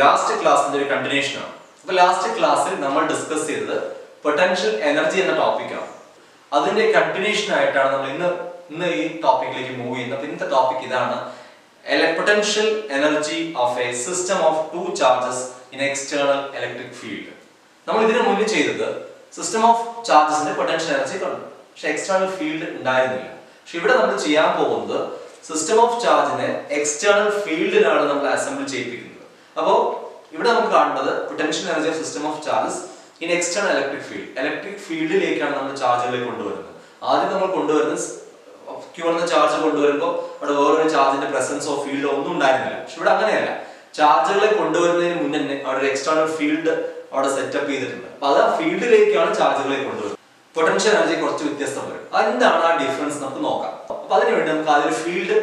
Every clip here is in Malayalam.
ലാസ്റ്റ് ക്ലാസ്സിന്റെ ഒരു കണ്ടിന്യൂഷൻ ആണ്. അപ്പൊ ലാസ്റ്റ് ക്ലാസ്സിൽ നമ്മൾ ഡിസ്കസ് ചെയ്തത് പൊട്ടൻഷ്യൽ എനർജി എന്ന ടോപ്പിക്കാണ് അതിന്റെ കണ്ടിന്യൂഷൻ ആയിട്ടാണ് നമ്മൾ ഇന്ന് ഇന്ന് ഈ ടോപ്പിക്കിലേക്ക് മൂവ് ചെയ്യുന്നത്. അപ്പൊ ഇന്നത്തെ ടോപ്പിക് ഇതാണ് potential energy of a system of two charges in external electric field നമ്മൾ ഇതിനു മുന്നിൽ ചെയ്തത് സിസ്റ്റം ഓഫ് ചാർജസിന്റെ പൊട്ടൻഷ്യൽ എനർജി കണ്ടു പക്ഷെ എക്സ്റ്റേണൽ ഫീൽഡ് ഉണ്ടായിരുന്നില്ല. പക്ഷെ ഇവിടെ നമ്മൾ ചെയ്യാൻ പോകുന്നത് സിസ്റ്റം ഓഫ് ചാർജിനെ എക്സ്റ്റേണൽ ഫീൽഡിലാണ് നമ്മൾ അസംബിൾ ചെയ്യിപ്പിക്കുന്നത്. അപ്പോൾ ഇവിടെ നമുക്ക് കാണുന്നത് potential energy of system of charges in external electric field electric ഫീൽഡിലേക്കാണ് നമ്മൾ ചാർജുകളെ കൊണ്ടുവരുന്നത്. ആദ്യം നമ്മൾ കൊണ്ടുവരുന്നത് ക്യൂ എന്ന ചാർജ് കൊണ്ടുവരുമ്പോൾ അവിടെ വേറൊരു ചാർജിന്റെ പ്രസൻസ് ഓഫ് ഫീൽഡ് ഒന്നും ഉണ്ടായിരുന്നില്ല. പക്ഷെ ഇവിടെ അങ്ങനെയല്ല. ചാർജുകളെ കൊണ്ടുവരുന്നതിന് മുന്നേ തന്നെ അവിടെ ഒരു എക്സ്റ്റേണൽ ഫീൽഡ് അവിടെ സെറ്റപ്പ് ചെയ്തിട്ടുണ്ട്. അപ്പൊ അത് ആ ഫീൽഡിലേക്കാണ് ചാർജുകളെ കൊണ്ടുവരുന്നത്. പൊട്ടൻഷ്യൽ എനർജി കുറച്ച് വ്യത്യസ്തം വരും. അതെന്താണ് ആ ഡിഫറൻസ് നമുക്ക് നോക്കാം. അപ്പൊ അതിനുവേണ്ടി നമുക്ക് അതിൽ ഫീൽഡ്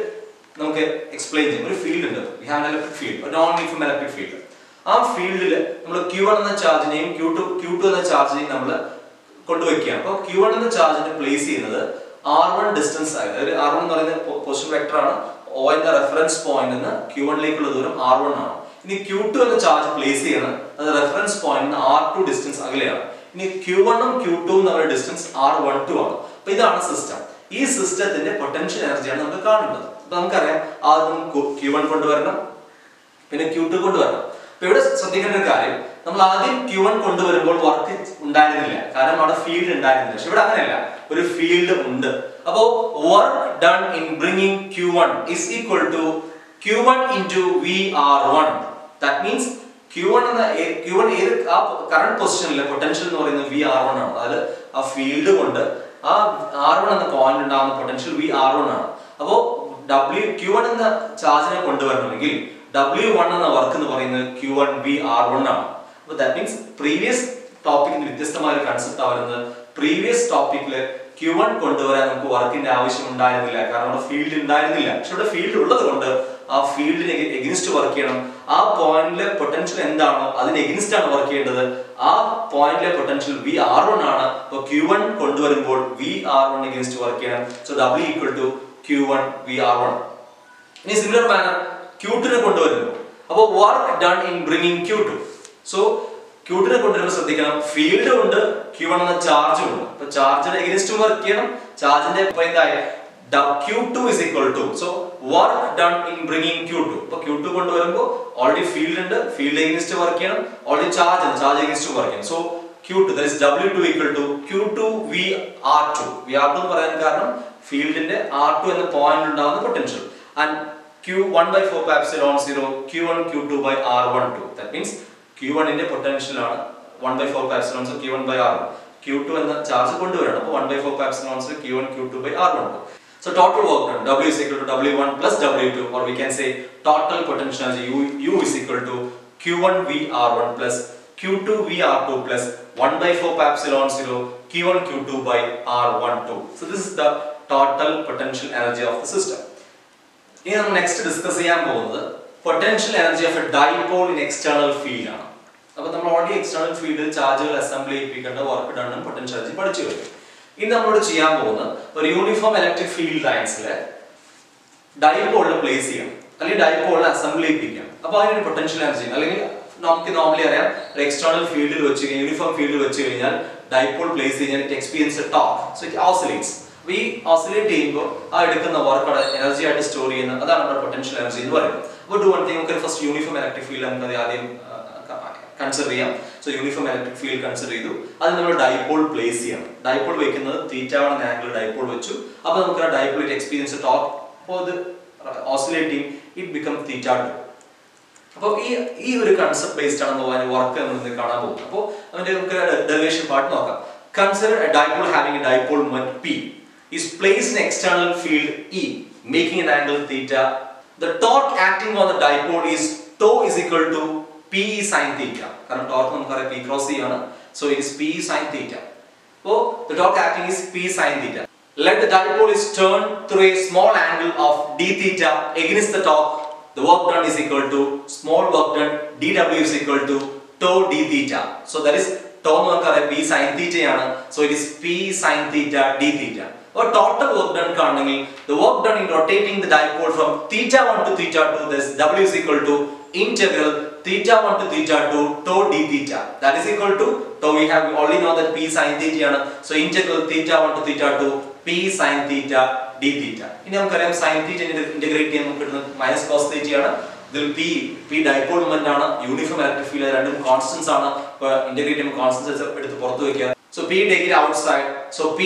നമുക്ക് എക്സ്പ്ലെയിൻ ചെയ്യാം. ഒരു ഫീൽഡ് ഉണ്ട് വി ഹാവ് ഇലക്ട്രിക് ഫീൽഡ് ഒരു നോൺ യൂണിഫോം ഇലക്ട്രിക് ഫീൽഡ് ആ ഫീൽഡിൽ നമ്മൾ ക്യൂ വൺ എന്ന ചാർജിനെയും ക്യൂ ടു ക്യൂ ടു എന്ന ചാർജിനെയും നമ്മൾ കൊണ്ടുവയ്ക്കുകയാണ്. അപ്പോൾ ക്യൂ വൺ എന്ന ചാർജിനെ പ്ലേസ് ചെയ്യുന്നത് ആർ വൺ ഡിസ്റ്റൻസ് ആയി. അതായത് ആർ വൺ എന്ന് പറയുന്ന പൊസിഷൻ ഓ എന്ന റെഫറൻസ് പോയിന്റ് നിന്ന് ക്യൂ വണ്ണിലേക്കുള്ള ദൂരം ആർ വൺ ആണ്. ഇനി ക്യൂ ടു എന്ന ചാർജ് പ്ലേസ് ചെയ്യണം. അത് reference point r two distance അകലെയാണ്. ഇനി ക്യൂ വണ്ണും ക്യൂ ടുവും തമ്മിലുള്ള ഡിസ്റ്റൻസ് ആർ വൺ ടു ആണ്. അപ്പൊ ഇതാണ് സിസ്റ്റം ഈ സിസ്റ്റത്തിന്റെ പൊട്ടൻഷ്യൽ എനർജിയാണ് നമുക്ക് കാണേണ്ടത്. അപ്പൊ നമുക്കറിയാം ആദ്യം ക്യൂ വൺ കൊണ്ടുവരണം. പിന്നെ ക്യൂ ടു കൊണ്ടുവരണം. അപ്പൊ ഇവിടെ ശ്രദ്ധിക്കേണ്ട ഒരു കാര്യം നമ്മൾ ആദ്യം ക്യൂ വൺ കൊണ്ടുവരുമ്പോൾ വർക്ക് ഉണ്ടായിരുന്നില്ല. കാരണം അവിടെ ഫീൽഡ് ഉണ്ടായിരുന്നില്ല. പക്ഷെ ഇവിടെ അങ്ങനെയല്ല. ഒരു ഫീൽഡ് ഉണ്ട്. അപ്പോ work done in bringing q one is equal to q one into V r one that means q one എന്ന ക്യൂ വൺ ഏത് ആ കറണ്ട് പൊസിഷനിലെ പൊട്ടൻഷ്യൽ എന്ന് പറയുന്നത് വി ആർ വൺ ആണ്. അതായത് ആ ഫീൽഡ് കൊണ്ട് ആ ആർ വൺ എന്ന പോയിന്റ് ഉണ്ടാകുന്ന പൊട്ടൻഷ്യൽ വി ആർ വൺ ആണ്. അപ്പോ ഡബ്ല്യു ക്യു വൺ എന്ന ചാർജിനെ കൊണ്ടുവരണമെങ്കിൽ ഡബ്ല്യു വൺ എന്ന വർക്ക് എന്ന് പറയുന്നത് q one V r one ആണ്. അപ്പൊ ദാറ്റ് മീൻസ് പ്രീവിയസ് ടോപ്പിക്കിന് വ്യത്യസ്തമായ ഒരു കൺസെപ്റ്റ് വരുന്നത്. പ്രീവിയസ് ടോപ്പിക്കിൽ ക്യു വൺ കൊണ്ടുവരാൻ നമുക്ക് വർക്കിന്റെ ആവശ്യം ഉണ്ടായിരുന്നില്ല. കാരണം അവിടെ ഫീൽഡ് ഉണ്ടായിരുന്നില്ല. പക്ഷെ ഇവിടെ ഫീൽഡ് ഉള്ളത് കൊണ്ട് ആ ഫീൽഡിന് എഗൈൻസ്റ്റ് വർക്ക് ചെയ്യണം. ആ പോയിന്റിലെ പൊട്ടൻഷ്യൽ എന്താണോ അതിന് എഗൈൻസ്റ്റ് ആണ് വർക്ക് ചെയ്യേണ്ടത്. ആ പോയിന്റിലെ പൊട്ടൻഷ്യൽ വി ആർ വൺ ആണ്. അപ്പൊ ക്യു വൺ കൊണ്ടുവരുമ്പോൾ V r one against work ചെയ്യണം. So W equal to q one V r one ഇനി സിമിലർ മാനർ ക്യൂട്ടിനെ കൊണ്ടുവരുന്നു. അപ്പോൾ work done in bringing q two so ക്യൂട്ടിനെ കൊണ്ടുവരുമ്പോൾ ശ്രദ്ധിക്കണം. ഫീൽഡ് ഉണ്ട് ക്യൂ എന്ന ചാർജും ഉണ്ട്. അപ്പൊ ചാർജിന്റെ എഗൈൻസ്റ്റ് വർക്ക് ചെയ്യണം. ചാർജിന്റെ എന്തായ? Q two is equal to so work done in bringing Q two ഇപ്പൊ ക്യൂ ടു കൊണ്ടുവരുമ്പോൾ ഓൾറെഡി ഫീൽഡ് ഉണ്ട്. ഫീൽഡ് എഗനിസ്റ്റ് വർക്ക് ചെയ്യണം. ഓൾറെഡി ചാർജ് ഉണ്ട്. ചാർജ് എഗനിസ്റ്റ് വർക്ക് ചെയ്യണം. So Q two that is W two equal to Q two V R two V R two എന്ന് പറയാൻ കാരണം ഫീൽഡിന്റെ ആർ ടു എന്ന പോയിന്റ് ഉണ്ടാകുന്ന potential and q1 by 4 pi epsilon 0 q1 q2 by r12 that means q1 ന്റെ പൊട്ടൻഷ്യൽ ആണ് 1 by 4 pi epsilon 0 q1 by r1 q2 എന്ന ചാർജ് കൊണ്ടുവരണം അപ്പോൾ 1 by 4 pi epsilon 0 q1 q2 by r12 so total work done w is equal to w1 plus w2 or we can say total potential energy u, u is equal to q1 v r1 plus q2 v r2 plus 1 by 4 pi epsilon 0 q1 q2 by r12 so this is the total potential energy of the system. ഇനി നമ്മൾ നെക്സ്റ്റ് ഡിസ്കസ് ചെയ്യാൻ പോകുന്നത് potential energy of a dipole in external field ആണ്. അപ്പൊ നമ്മൾ ഓൾറെഡി എക്സ്റ്റേണൽ ഫീൽഡിൽ ചാർജുകൾ അസംബിൾ ചെയ്യിപ്പിക്കേണ്ട വർക്ക് ഡണ്ണും പൊട്ടൻഷ്യൽ എനർജി പഠിച്ചു കഴിഞ്ഞു. ഇനി നമ്മളോട് ചെയ്യാൻ പോകുന്നത് ഒരു യൂണിഫോം ഇലക്ട്രിക് ഫീൽഡ് ലൈൻസിലെ ഡൈപോളിനെ പ്ലേസ് ചെയ്യണം. അല്ലെങ്കിൽ ഡൈപോളിനെ അസംബിൾ ചെയ്യിപ്പിക്കണം അപ്പൊ അതിനൊരു പൊട്ടൻഷ്യൽ എനർജി അല്ലെങ്കിൽ നമുക്ക് നോർമലി അറിയാം ഒരു എക്സ്റ്റേണൽ ഫീൽഡിൽ വെച്ച് യൂണിഫോം ഫീൽഡിൽ വെച്ച് കഴിഞ്ഞാൽ ഡൈപോൾ പ്ലേസ് കഴിഞ്ഞാൽ experience torque so it oscillates ഈ ഓസിലേറ്റ് ചെയ്യുമ്പോൾ ആ എടുക്കുന്ന വർക്ക് അവിടെ എനർജി ആയിട്ട് സ്റ്റോർ ചെയ്യുന്ന അതാണ് നമ്മുടെ പൊട്ടൻഷ്യൽ എനർജി എന്ന് പറയുന്നത്. അപ്പോൾ ഡു വൺ തിങ് നമുക്ക് ഫസ്റ്റ് യൂണിഫോം ഇലക്ട്രിക് ഫീൽഡ് നമുക്ക് ആദ്യം കൺസിഡർ ചെയ്യാം. So uniform electric field consider ചെയ്തു. അത് നമ്മൾ ഡൈപോൾ പ്ലേസ് ചെയ്യണം. ഡൈപോൾ വെക്കുന്നത് തീറ്റാവണ ആംഗിൾ ഡൈപോൾ വെച്ചു. അപ്പോൾ നമുക്ക് ആ ഡൈപോൾ എക്സ്പീരിയൻസ് ടോക്ക് അപ്പോൾ അത് oscillating it become theta two അപ്പോൾ ഈ ഈ ഒരു കൺസെപ്റ്റ് ബേസ്ഡ് ആണ് പോകാൻ വർക്ക് നമ്മൾ കാണാൻ പോകുന്നത് അപ്പോൾ അതിന്റെ നമുക്ക് ഡെറിവേഷൻ പാർട്ട് നോക്കാം. കൺസിഡർ ഡൈപോൾ ഹാവിംഗ് ഡൈപോൾ മറ്റ് P is placed in external field E, making an angle theta. The torque acting on the dipole is tau is equal to P sin theta. കാരണം ടോർക്ക് നമുക്കറിയാം P cross E ആണ്. So it is P sin theta. So the torque acting is P sin theta. Let the dipole is turned through a small angle of d theta against the torque. The work done is equal to small work done dw is equal to tau d theta. So that is tau നമുക്കറിയാം P sin theta ആണ്. So it is P sin theta d theta. Or total work done കാണണമെങ്കിൽ the work done in rotating the dipole from theta 1 to theta 2 this w is equal to integral theta 1 to theta 2 tau d theta. That is equal to tau we have already know that p sin theta ആണ്. So integral theta 1 to theta 2 p sin theta d theta. ഇനി നമുക്കറിയാം sin theta ഇന്റഗ്രേറ്റ് ചെയ്യാൻ നമുക്ക് കിട്ടുന്നത് minus cos theta ആണ്. ഇതിൽ പി പി ഡൈപോൾ മൊമെന്റ് ആണ് യൂണിഫോം ഇലക്ട്രിക് ഫീൽഡ് രണ്ടും കോൺസ്റ്റൻസ് ആണ് ഇന്റഗ്രേറ്റ് ചെയ്യുമ്പോൾ കോൺസ്റ്റൻസ് എടുത്ത് പുറത്ത് വെക്കുക So P take it outside. So P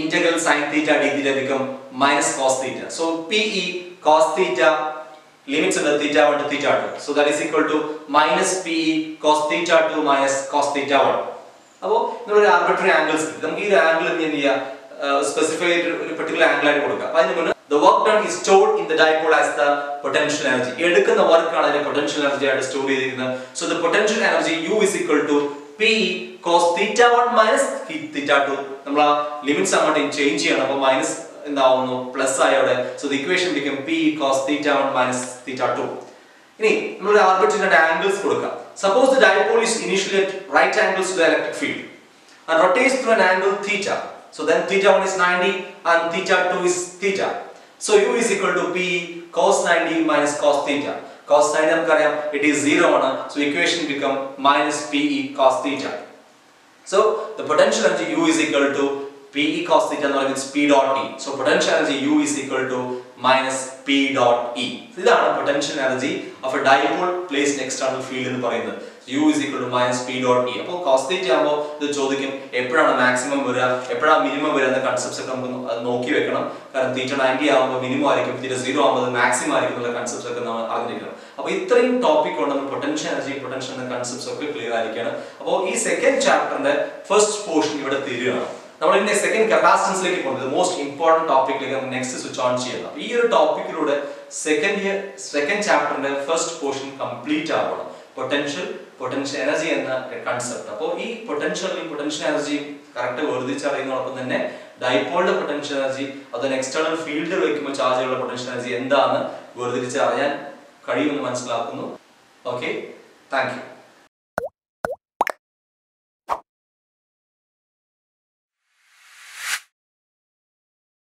integral sin theta d theta become minus cos theta. So PE cos theta limits under theta 1 to theta 2. So that is equal to minus PE cos theta 2 minus cos theta 1. അപ്പോൾ നമ്മളൊരു ആർബിട്രറി ആംഗിൾസ് നമുക്ക് ഈ ഒരു ആംഗിൾ എന്ത് ചെയ്യാം സ്പെസിഫൈ ആയിട്ട് ഒരു പെർട്ടിക്കുലർ ആംഗിൾ ആയിട്ട് കൊടുക്കാം അപ്പൊ അതിന് മുന്നേ the work done is stored in the dipole as the potential energy എടുക്കുന്ന വർക്ക് ആണ് അതിന്റെ പൊട്ടൻഷ്യൽ എനർജി ആയിട്ട് സ്റ്റോർ ചെയ്തിരിക്കുന്നത് so the potential energy u is equal to p cos theta 1 minus theta 2 നമ്മൾ ആ ലിമിറ്റ്സ് അങ്ങോട്ട് ചേഞ്ച് ചെയ്യണം അപ്പോൾ മൈനസ് എന്താവുന്നു പ്ലസ് ആയി so the equation become p cos theta 1 minus theta 2 ഇനി നമ്മൾ ഒരു ആർബിട്രറി ആംഗിൾസ് കൊടുക്കാം suppose the dipole is initially at right angles to the electric field and rotates through an angle theta. So then theta 1 is 90 and theta 2 is theta. So u is equal to p cos 90 minus cos theta. Cos 90 നമുക്കറിയാം it is 0 ആണ്. So equation become minus pe cos theta. So the potential energy u is equal to pe cos theta എന്ന് പറയുന്നത് p dot e. So potential energy u is equal to minus p dot e. ഇതാണ് energy of a dipole placed in external field എന്ന് പറയുന്നത്. U is equal to minus P dot E അപ്പോൾ കോസ് തീറ്റ ആകുമ്പോൾ ഇത് ചോദിക്കും എപ്പോഴാണ് മാക്സിമം വരിക എപ്പോഴാണ് മിനിമം വരിക എന്ന കൺസെപ്റ്റ്സ് ഒക്കെ നമുക്ക് നോക്കി വെക്കണം. കാരണം തീറ്റ നയന്റി ആകുമ്പോൾ മിനിമം ആയിരിക്കും തീറ്റ സീറോ ആകുമ്പോൾ മാക്സിമം ആയിരിക്കും എന്നുള്ള കൺസെപ്റ്റ്സ് ഒക്കെ നമ്മൾ അറിഞ്ഞിരിക്കണം. അപ്പോൾ ഇത്രയും ടോപ്പിക് കൊണ്ട് നമ്മൾ പൊട്ടൻഷ്യൽ എനർജി പൊട്ടൻഷ്യൽ എന്ന കൺസെപ്റ്റ്സ് ഒക്കെ ക്ലിയർ ആയിരിക്കണം അപ്പോൾ ഈ സെക്കൻഡ് ചാപ്റ്ററിന്റെ ഫസ്റ്റ് പോർഷൻ ഇവിടെ തീരുകയാണ്. നമ്മൾ ഇതിന്റെ സെക്കൻഡ് കപ്പാസിറ്റൻസിലേക്ക് പോകുന്നത് മോസ്റ്റ് ഇമ്പോർട്ടന്റ് ടോപ്പിക്കിലേക്ക് നമ്മൾ നെക്സ്റ്റ് സ്വിച്ച് ഓൺ ചെയ്യണം ഈ ഒരു ടോപ്പിക്കിലൂടെ സെക്കൻഡ് ഇയർ സെക്കൻഡ് ചാപ്റ്ററിന്റെ ഫസ്റ്റ് പോർഷൻ കംപ്ലീറ്റ് ആവണം. പൊട്ടൻഷ്യൽ പൊട്ടൻഷ്യൽ എനർജി എന്ന കൺസെപ്റ്റ് അപ്പോൾ ഈ പൊട്ടൻഷ്യലും പൊട്ടൻഷ്യൽ എനർജിയും കറക്റ്റ് വേർതിരിച്ചറിയുന്നതോടൊപ്പം തന്നെ ഡൈപോളിന്റെ പൊട്ടൻഷ്യൽ എനർജി അതുപോലെ എക്സ്റ്റേണൽ ഫീൽഡ് വയ്ക്കുമ്പോൾ ചാർജുകളുടെ പൊട്ടൻഷ്യൽ എനർജി എന്താണെന്ന് വേർതിരിച്ച് അറിയാൻ കഴിയുമെന്ന് മനസ്സിലാക്കുന്നു. Okay thank you